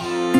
Yay!